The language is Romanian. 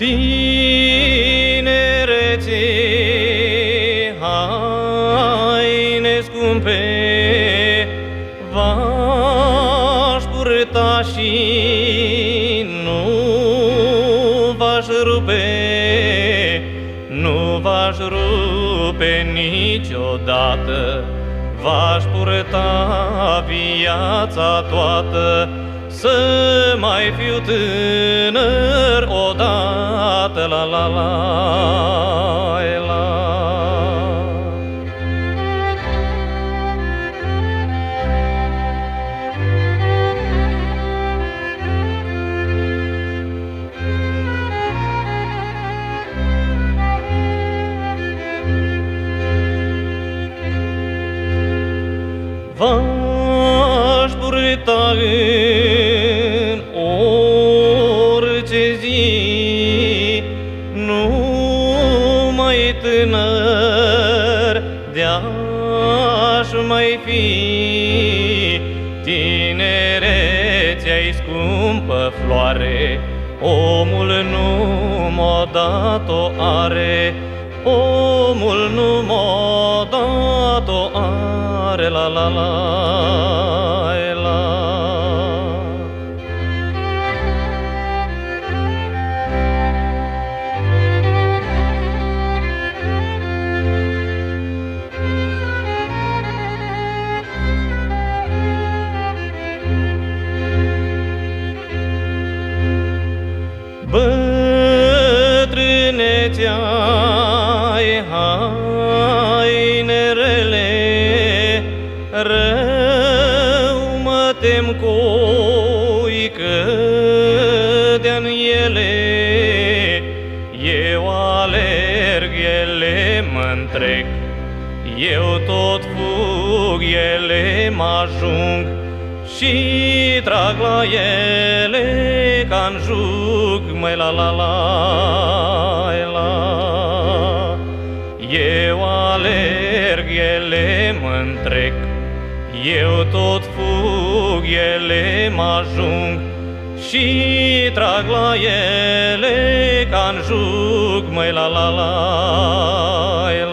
Tinerețe, haine scumpe, v-aș purta și nu v-aș rupe, nu v-aș rupe niciodată, v-aș purta viața toată, să mai fiu tânăr. odată, la la la la. V-aș în orice zi, tânăr de-aș mai fi. Tinerețea-i scumpă floare, omul nu m-a dat-o are, omul nu m-a dat-o are, la la la la. Bătrânețea e hainerele, rău mă tem coi că de-an ele, eu alerg, ele mă-ntrec, eu tot fug, ele mă ajung. Și trag la ele ca-n jug, mai la la la la. Ele mă-ntrec, eu tot fug, ele mă ajung și trag la ele ca-n jug, mai la la la la.